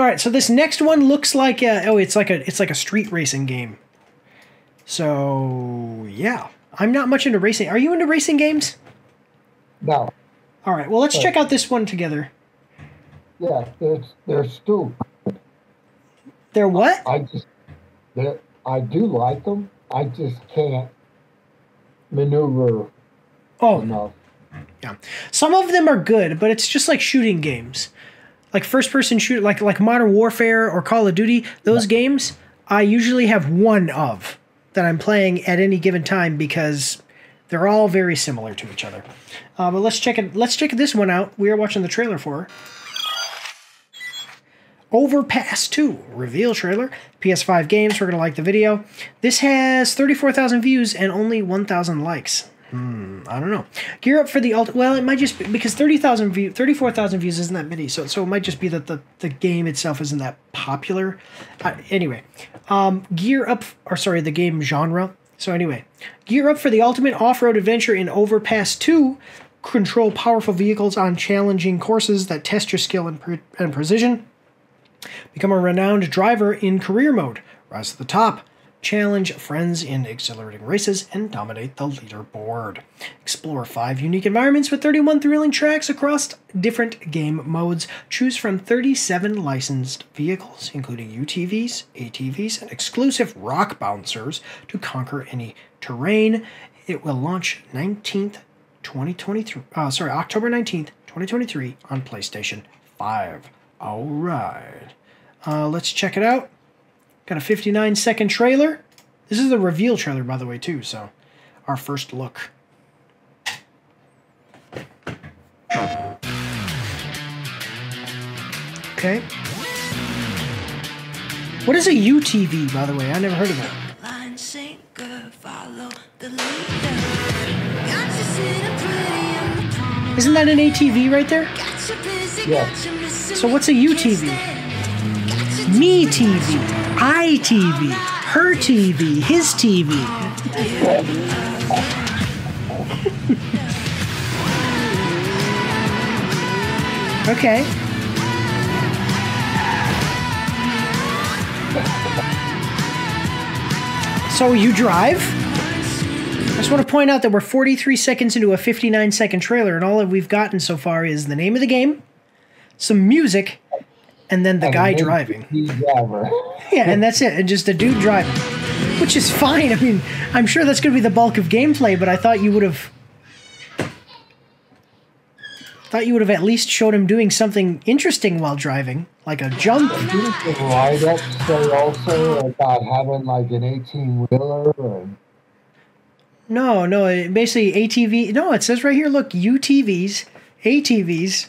All right, so this next one looks like a, oh, it's like a it's like a street racing game. So yeah, I'm not much into racing. Are you into racing games? No. All right, well let's check out this one together. Yeah, they're, they're stupid. They're what? I just, they're, I do like them. I just can't maneuver Oh, no. Yeah. Some of them are good, but it's just like shooting games. Like first person shooter, like like Modern Warfare or Call of Duty, those games I usually have one of that I'm playing at any given time because they're all very similar to each other. Uh, but let's check it let's check this one out. We are watching the trailer for Overpass 2 reveal trailer. PS5 games, we're going to like the video. This has 34,000 views and only 1,000 likes. Hmm, I don't know. Gear up for the ult. Well, it might just be because 30,000 view 34,000 views isn't that many. So so it might just be that the, the game itself isn't that popular. Uh, anyway, um, gear up or sorry, the game genre. So anyway, gear up for the ultimate off-road adventure in Overpass 2. Control powerful vehicles on challenging courses that test your skill and, pre- and precision. Become a renowned driver in career mode. Rise to the top. Challenge friends in exhilarating races and dominate the leaderboard. Explore five unique environments with 31 thrilling tracks across different game modes. Choose from 37 licensed vehicles, including UTVs, ATVs, and exclusive rock bouncers to conquer any terrain. It will launch 19th, 2023. Uh, sorry, October 19th, 2023 on PlayStation 5. All right. Uh, let's check it out. Got a 59 second trailer. This is the reveal trailer, by the way, too. So, our first look. Okay. What is a UTV, by the way? I never heard of that. Line sinker, follow the leader. Got you sitting pretty on the prom. Isn't that an ATV right there? Got you busy, Yeah. got you missing So what's a UTV? Me TV, I TV, her TV, his TV. okay. So you drive? I just want to point out that we're 43 seconds into a 59 second trailer, and all that we've gotten so far is the name of the game, some music, and then the And guy driving. driver. Yeah, and that's it, and just a dude driving, which is fine. I mean, I'm sure that's going to be the bulk of gameplay, but I thought you would have thought you would have at least showed him doing something interesting while driving, like a jump. The write-up say also about having like an 18-wheeler No, no, basically ATV. No, it says right here. Look, UTVs, ATVs,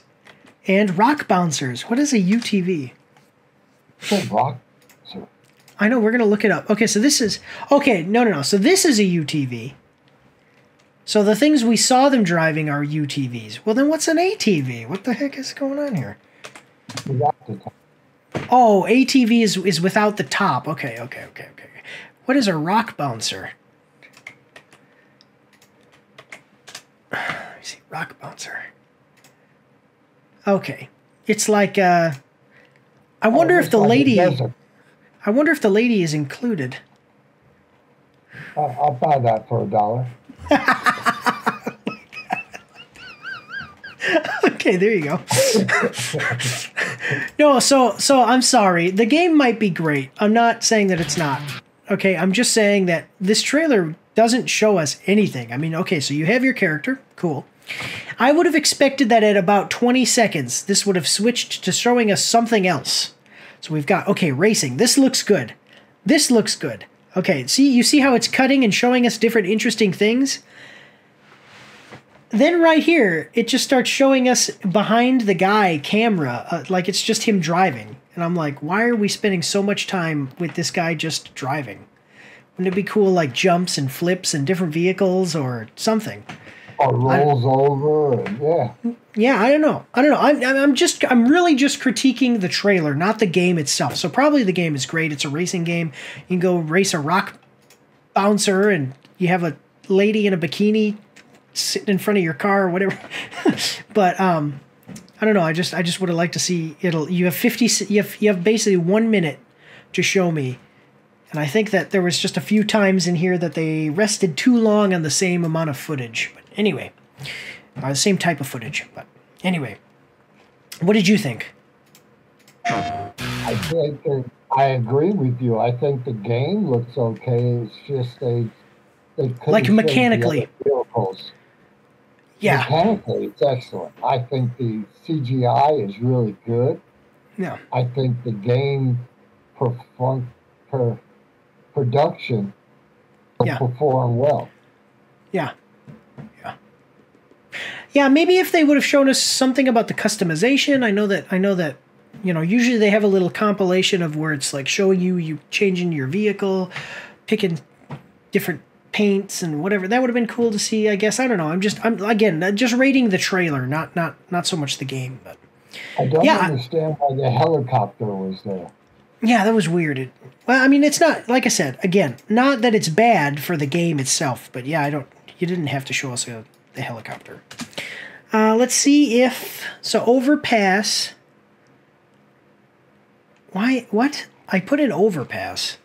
and rock bouncers. What is a UTV? rock? I know we're gonna look it up. Okay, so this is okay. No, no, no. So this is a UTV. So the things we saw them driving are UTVs. Well, then what's an ATV? What the heck is going on here? without the top. Oh, ATV is is without the top. Okay, okay, okay, okay. What is a rock bouncer? Let me see, rock bouncer. Okay, it's like uh. I wonder Oh, if the like lady. I wonder if the lady is included. I'll buy that for a dollar. Okay, there you go. no, so so I'm sorry. The game might be great. I'm not saying that it's not. Okay, I'm just saying that this trailer doesn't show us anything. I mean, okay, so you have your character, cool. I would have expected that at about 20 seconds, this would have switched to showing us something else. So we've got okay, racing. This looks good. This looks good. Okay, see you see how it's cutting and showing us different interesting things? then right here it just starts showing us behind the guy camera uh, like it's just him driving and i'm like why are we spending so much time with this guy just driving wouldn't it be cool like jumps and flips and different vehicles or something Or rolls over and yeah. yeah i don't know i don't know I'm, I'm I'm just i'm really just critiquing the trailer not the game itself so probably the game is great it's a racing game you can go race a rock bouncer and you have a lady in a bikini sitting in front of your car or whatever but um I don't know. I just I just would have liked to see it'll. You have fifty. You have you have basically one minute to show me, and I think that there was just a few times in here that they rested too long on the same amount of footage. Anyway, uh, the same type of footage. But anyway, what did you think? I think I agree with you. I think the game looks okay. It's just they they Like mechanically. vehicles. Yeah, Mechanically, it's excellent. I think the CGI is really good. yeah, I think the game perform, per production will Yeah. perform well. yeah. Yeah, maybe if they would have shown us something about the customization. I know that I know that you know usually they have a little compilation of where it's like showing you you changing your vehicle, picking different paints and whatever. That would have been cool to see. I guess I don't know. I'm just I'm again uh, just rating the trailer, not not not so much the game, but. I don't Yeah, understand why the helicopter was there. Yeah, that was weird. It, well, I mean, it's not like I said again. Not that it's bad for the game itself, but yeah, I don't. You didn't have to show us a, the helicopter. Uh, let's see if so. Overpass. Why? What? I put in overpass.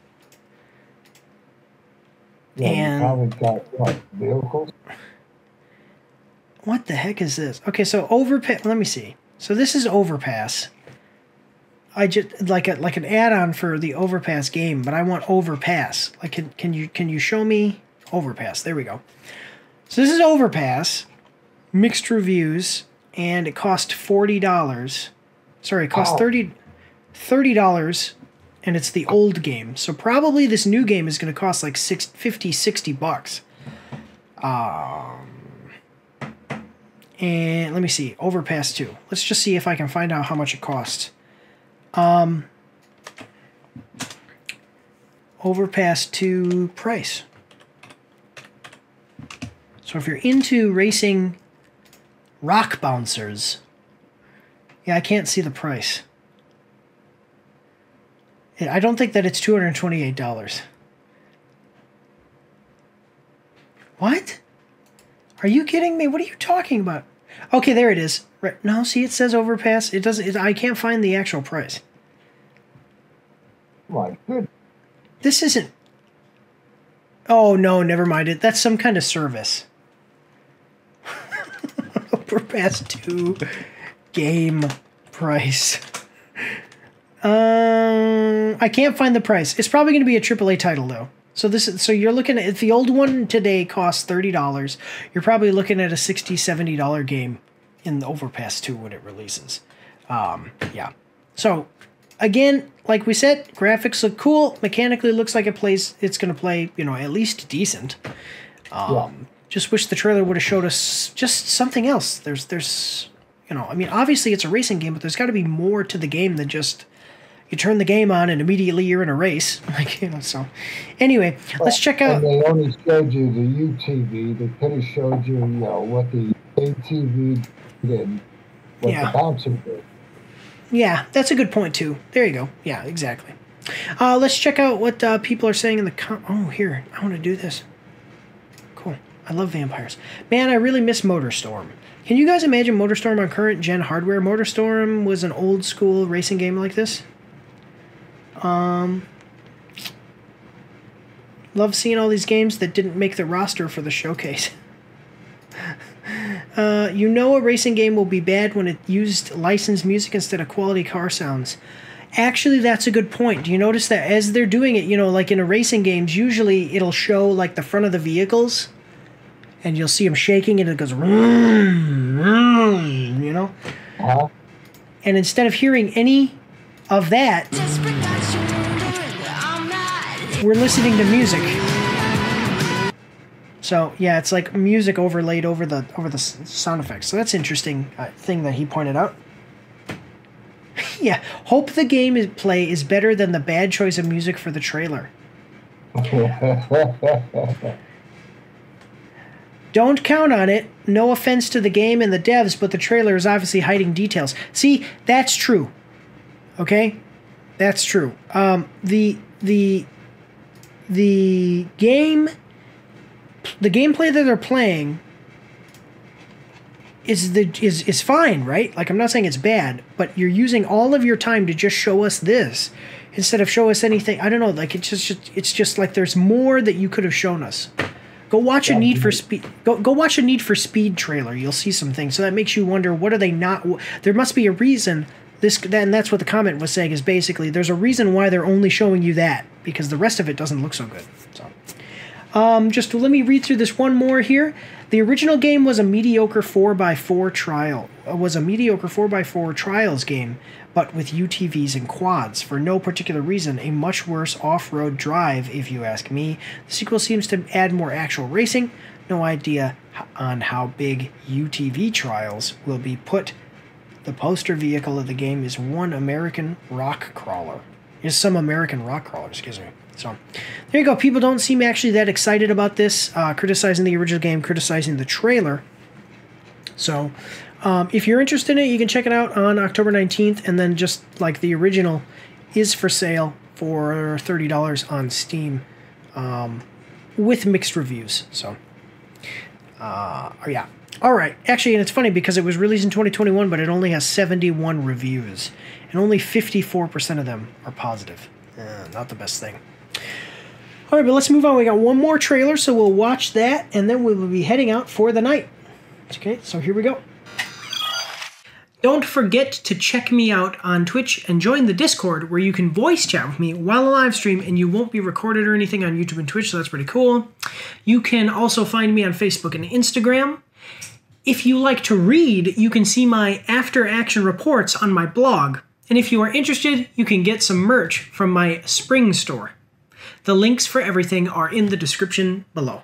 Yeah, And- probably got what vehicles. What the heck is this? Okay, so overpass. Let me see. So this is overpass. I just like a like an add-on for the overpass game, but I want overpass. Like, can can you can you show me overpass? There we go. So this is overpass, mixed reviews, and it cost forty dollars. Sorry, it cost Wow. 30 thirty dollars, and it's the old game. So probably this new game is going to cost like six, 50, 60 bucks. Um, And let me see, Overpass 2. Let's just see if I can find out how much it costs. Um, Overpass 2 price. So if you're into racing rock bouncers, yeah, I can't see the price. I don't think that it's $228. What? Are you kidding me? What are you talking about? Okay, there it is. Right. No, see, it says overpass. It doesn't. It, I can't find the actual price. My good. This isn't. Oh no, never mind it. That's some kind of service. Overpass two game price. Um, I can't find the price. It's probably going to be a AAA title though. So this is so you're looking at if the old one today costs thirty dollars, you're probably looking at a 60 70 dollar game in the Overpass 2 when it releases. Um, yeah. So again, like we said, graphics look cool. Mechanically looks like it plays it's gonna play, you know, at least decent. Um. Just wish the trailer would have showed us just something else. There's there's you know, I mean obviously it's a racing game, but there's gotta be more to the game than just you turn the game on and immediately you're in a race. Like, you know, so anyway, let's check out they only showed you the UTV. They could have showed you, you know, what the ATV did, what Yeah. the bouncer did. Yeah, that's a good point too. There you go. Yeah, exactly. Uh, let's check out what uh, people are saying in the com- oh here I want to do this. I love vampires. Man, I really miss MotorStorm. Can you guys imagine MotorStorm on current gen hardware? MotorStorm was an old school racing game like this. Um, love seeing all these games that didn't make the roster for the showcase. Uh, you know a racing game will be bad when it used licensed music instead of quality car sounds. Actually, that's a good point. Do you notice that as they're doing it, you know, like in a racing games, usually it'll show like the front of the vehicles, and you'll see him shaking, and it goes, vroom, vroom, you know. Huh? And instead of hearing any of that, Desperate that you're wondering where I'm at. we're listening to music. So yeah, it's like music overlaid over the over the sound effects. So that's interesting uh, thing that he pointed out. yeah, hope the game is play is better than the bad choice of music for the trailer. Don't count on it. No offense to the game and the devs, but the trailer is obviously hiding details. See, that's true. Okay, that's true. Um, the the the game, the gameplay that they're playing is the is is fine, right? Like I'm not saying it's bad, but you're using all of your time to just show us this instead of show us anything. I don't know, like it's just, it's just like there's more that you could have shown us. Go watch a Need for Speed. Go go watch a Need for Speed trailer. You'll see some things. So that makes you wonder what are they not? There must be a reason. This then that's what the comment was saying is basically there's a reason why they're only showing you that because the rest of it doesn't look so good. So um, just let me read through this one more here. The original game was a mediocre 4x4 trial. uh, Was a mediocre 4x4 trials game, but with UTVs and quads. For no particular reason, a much worse off-road drive, if you ask me. The sequel seems to add more actual racing. No idea on how big UTV trials will be put. The poster vehicle of the game is one American rock crawler. Is some American rock crawler, excuse me. So there you go. People don't seem actually that excited about this, uh, criticizing the original game, criticizing the trailer. So um, if you're interested in it, you can check it out on October 19th, and then just like the original is for sale for $30 on Steam um, with mixed reviews. So uh, yeah. All right. Actually, and it's funny because it was released in 2021, but it only has 71 reviews, and only 54% of them are positive. Uh, not the best thing. All right, but let's move on. We got one more trailer, so we'll watch that, and then we will be heading out for the night. Okay, so here we go. Don't forget to check me out on Twitch and join the Discord where you can voice chat with me while I live stream and you won't be recorded or anything on YouTube and Twitch, so that's pretty cool. You can also find me on Facebook and Instagram. If you like to read, you can see my after action reports on my blog. And if you are interested, you can get some merch from my spring store. The links for everything are in the description below.